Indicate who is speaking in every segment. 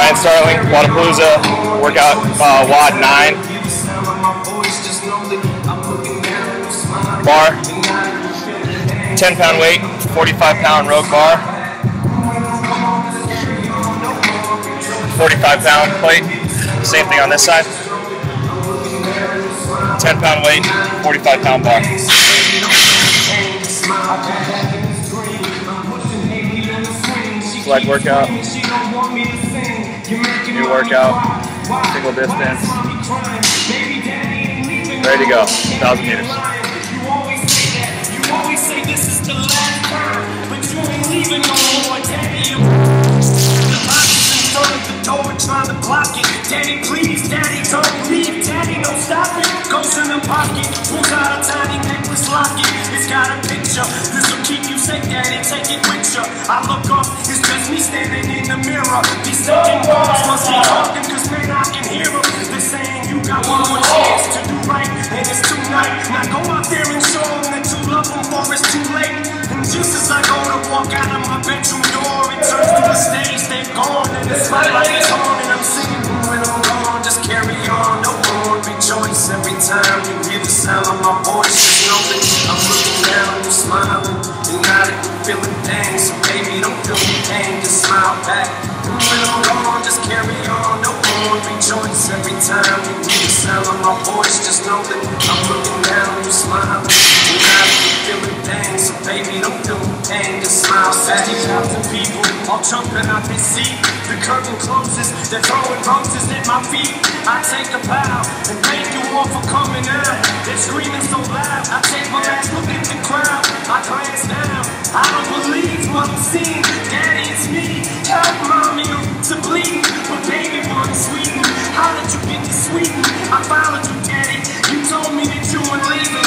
Speaker 1: Ryan Starling, Wodapalooza, workout uh, WOD 9. Bar, 10 pound weight, 45 pound rogue bar, 45 pound plate, same thing on this side. 10 pound weight, 45 pound bar. Leg workout, new workout, single distance, ready to go, 1,000 meters.
Speaker 2: Daddy, please, daddy, don't leave. Daddy, don't stop it. Goes in the pocket, pulls out a tiny necklace locket. It's got a daddy. Take it with. I look up, it's just me standing in the mirror. These second words must be talking, cause man, I can hear them. They're saying you got one more chance to do right, and it's tonight. Now go out there and show them that you love them before it's too late. And just as I go to walk out of my bedroom door, it turns to the stage, they're gone, and the spotlight is time you hear the sound of my voice. Just know that I'm looking down, you're smiling, and not feeling pain, so baby, don't feel the pain, just smile back. Thousand people all jumping out their seat. The curtain closes, they're throwing roses at my feet. I take a bow and thank you all for coming out. They're screaming so loud. I take my last look at the crowd. I glance down. I don't believe what I'm seeing. Daddy, it's me. Help mommy to bleed. But baby, one Sweden. How did you get to Sweden? I followed you, Daddy. You told me that you were leaving.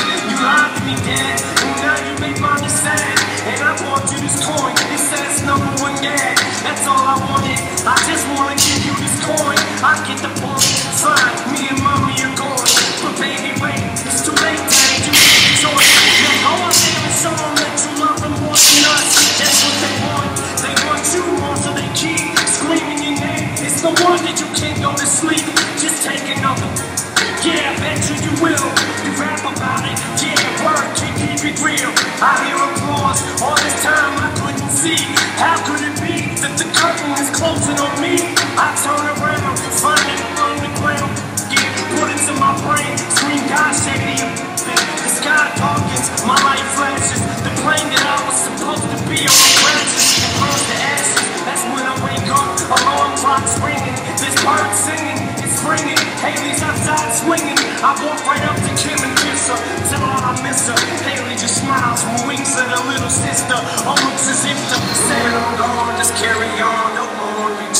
Speaker 2: I turn around, find it on the ground. Get put into my brain. Scream, God, shady. The sky darkens, my light flashes. The plane that I was supposed to be on crashes. Burns to ashes. That's when I wake up. Alarm clock's ringing. This bird singing. It's ringing. Haley's outside swinging. I walk right up to Kim and kiss her. Tell her I miss her. Haley just smiles wings of her little sister. Almost as if to say I'm gone. Just carry on.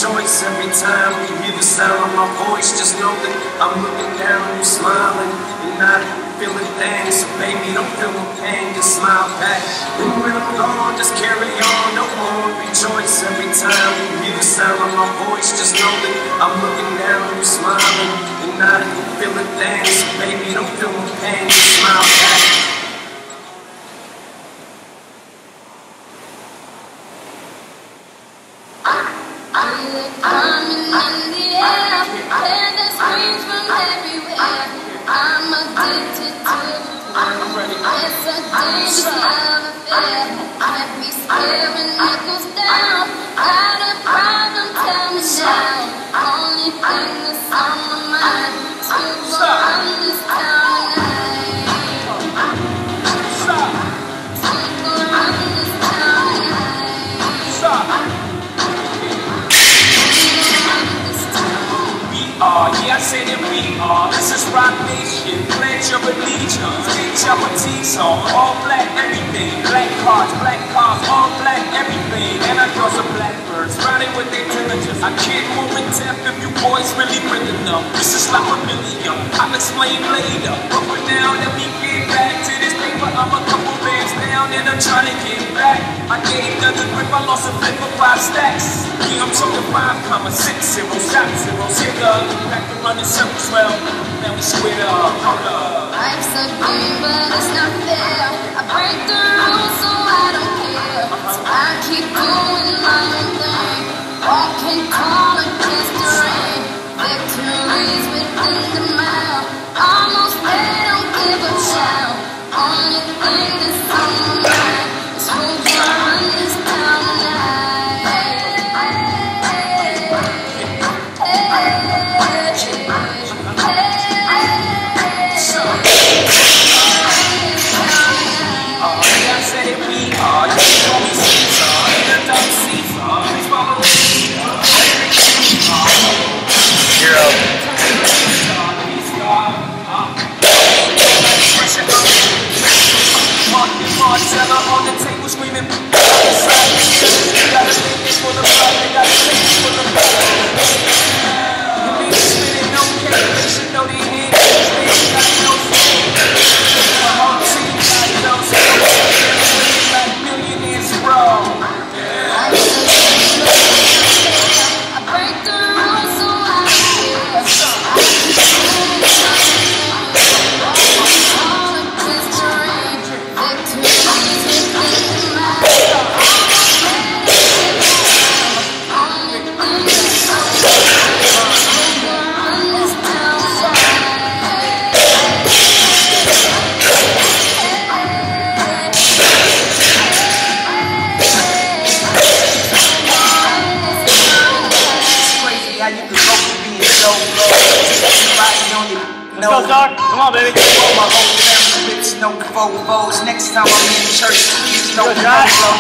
Speaker 2: Rejoice every time you hear the sound of my voice. Just know that I'm looking down. You smiling. You're not feeling things. So baby, don't feel no pain. Just smile back. And when I'm gone, just carry on. No more rejoice every time you hear the sound of my voice. Just know that I'm looking down. You smiling. You're not feeling things. So baby, don't feel no pain. Just smile back.
Speaker 3: Only thing that's on
Speaker 2: I say that we are. This is Rock Nation. Pledge your allegiance. Get your petite on. All black, everything. Black cars, black cars, all black, everything. And I draw some blackbirds. Riding with their diligence. I can't move in depth if you boys really real enough. This is like a million. I'll explain later. But for now, let me get back to this paper. I'm a couple down and I'm trying to get back. I gained another grip, I lost a flip for five stacks. Yeah, I'm talking five comma six zero stop zeros. Hit up, back to running circles. Well, now we squared up. Hold up.
Speaker 3: Life's a game, but it's not fair. I break the rules, so I don't care. So I keep doing my own thing. Walking tall against the rain. Victories within the mile. Almost there, don't give a shout. Only thing that's
Speaker 4: no God bro.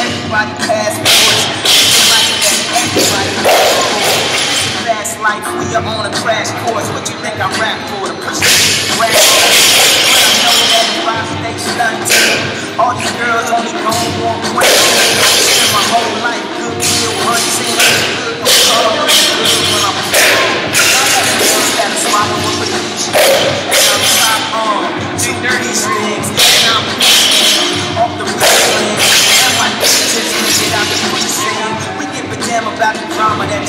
Speaker 4: Everybody past boys. Fast life, we are on a crash course. What you think I rap for? To push the grass. But I know that the rock, they stunt All these girls only go one way.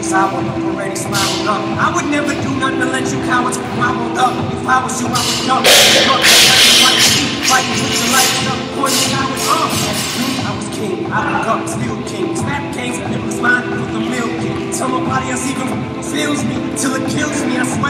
Speaker 4: Cause I would already swallowed up. I would never do nothing to let you cowards be wobbled up. If I was you, I would dump. Fighting with your lights up. I was wrong. I was king. I would come, still king. Snap canes, it was mine with the milk. Till nobody else even feels me. Till it kills me, I swear.